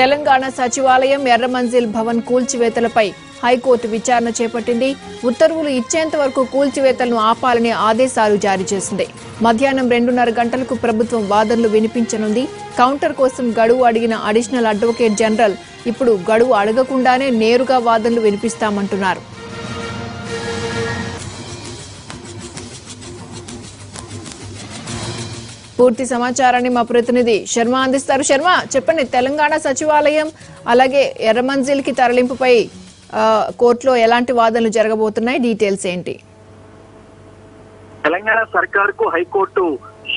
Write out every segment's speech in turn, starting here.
తెలంగాణ సచివాలయం ఎర్రమంజిల్ భవన్ కూల్చివేతలపై హైకోర్టు విచారణ చేపట్టింది. ఉత్తర్వులు ఇచ్చేంత వరకు కూల్చివేతలను ఆపాలని ఆదేశాలు జారీ చేసింది. మధ్యాహ్నం రెండున్నర గంటలకు ప్రభుత్వం వాదనలు వినిపించనుంది. కౌంటర్ కోసం గడువు అడిగిన అడిషనల్ అడ్వకేట్ జనరల్ ఇప్పుడు గడువు అడగకుండానే నేరుగా వాదనలు వినిపిస్తామంటున్నారు. పూర్తి సమాచారాన్ని మా ప్రతినిధి శర్మ అందిస్తారు. శర్మ చెప్పండి తెలంగాణ సచివాలయం అలాగే ఎర్రమంజిల్కి తరలింపుపై కోర్టులో ఎలాంటి వాదనలు జరగబోతున్నాయి? డీటెయిల్స్ ఏంటి? తెలంగాణ సర్కార్కు హైకోర్టు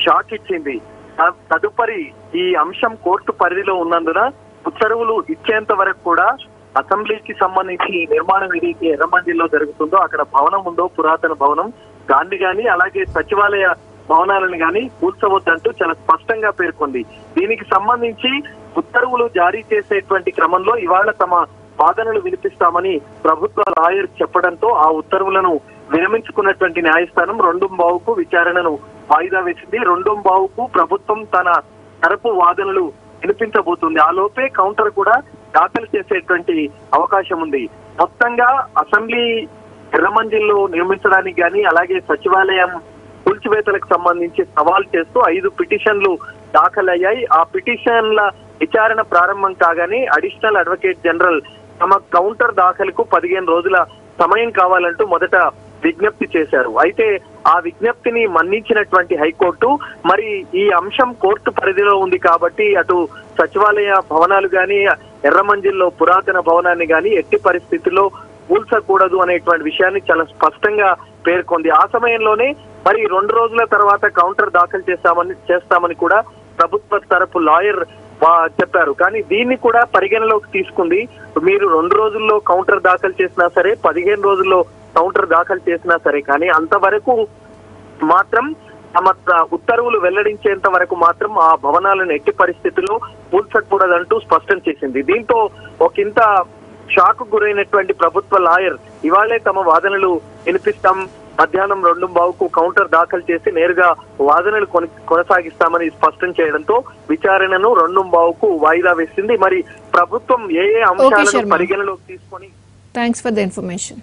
షాక్ ఇచ్చింది. తదుపరి ఈ అంశం కోర్టు పరిధిలో ఉన్నందున ఉత్తర్వులు ఇచ్చేంత వరకు కూడా అసెంబ్లీకి సంబంధించి నిర్మాణం ఏదైతే ఎర్రమంజిల్లో జరుగుతుందో అక్కడ భవనం ఉందో పురాతన భవనం దాన్ని గాని అలాగే సచివాలయ భవనాలను గాని కూల్చవద్దంటూ చాలా స్పష్టంగా పేర్కొంది. దీనికి సంబంధించి ఉత్తర్వులు జారీ చేసేటువంటి క్రమంలో ఇవాళ తమ వాదనలు వినిపిస్తామని ప్రభుత్వ లాయర్ చెప్పడంతో ఆ ఉత్తర్వులను విరమించుకున్నటువంటి న్యాయస్థానం రెండో బావుకు విచారణను వాయిదా వేసింది. రెండో బావుకు ప్రభుత్వం తన తరపు వాదనలు వినిపించబోతుంది. ఆ లోపే కౌంటర్ కూడా దాఖలు చేసేటువంటి అవకాశం ఉంది. మొత్తంగా అసెంబ్లీ ఎర్రమంజిల్లో నిర్మించడానికి గాని అలాగే సచివాలయం కూల్చివేతలకు సంబంధించి సవాల్ చేస్తూ ఐదు పిటిషన్లు దాఖలయ్యాయి. ఆ పిటిషన్ల విచారణ ప్రారంభం కాగానే అడిషనల్ అడ్వకేట్ జనరల్ తమ కౌంటర్ దాఖలకు పదిహేను రోజుల సమయం కావాలంటూ మొదట విజ్ఞప్తి చేశారు. అయితే ఆ విజ్ఞప్తిని మన్నించినటువంటి హైకోర్టు మరి ఈ అంశం కోర్టు పరిధిలో ఉంది కాబట్టి అటు సచివాలయ భవనాలు గాని ఎర్రమంజిల్లో పురాతన భవనాన్ని గాని ఎట్టి పరిస్థితుల్లో కూల్చకూడదు అనేటువంటి విషయాన్ని చాలా స్పష్టంగా పేర్కొంది. ఆ సమయంలోనే మరి రెండు రోజుల తర్వాత కౌంటర్ దాఖలు చేస్తామని చేస్తామని కూడా ప్రభుత్వ తరపు లాయర్ చెప్పారు. కానీ దీన్ని కూడా పరిగణలోకి తీసుకుంది. మీరు రెండు రోజుల్లో కౌంటర్ దాఖలు చేసినా సరే పదిహేను రోజుల్లో కౌంటర్ దాఖలు చేసినా సరే కానీ అంతవరకు మాత్రం తమ ఉత్తర్వులు వెల్లడించేంత వరకు మాత్రం ఆ భవనాలను ఎట్టి పరిస్థితుల్లో పూల్చకూడదంటూ స్పష్టం చేసింది. దీంతో ఒకంత షాక్ గురైనటువంటి ప్రభుత్వ లాయర్ ఇవాళే తమ వాదనలు వినిపిస్తాం. మధ్యాహ్నం రెండు బావుకు కౌంటర్ దాఖలు చేసి నేరుగా వాదనలు కొన- కొనసాగిస్తామని స్పష్టం చేయడంతో విచారణను రెండు బావుకు వాయిదా వేసింది. మరి ప్రభుత్వం ఏ ఏ అంశాలను. పరిగణలోకి తీసుకొని థ్యాంక్స్ ఫర్ ద ఇన్ఫర్మేషన్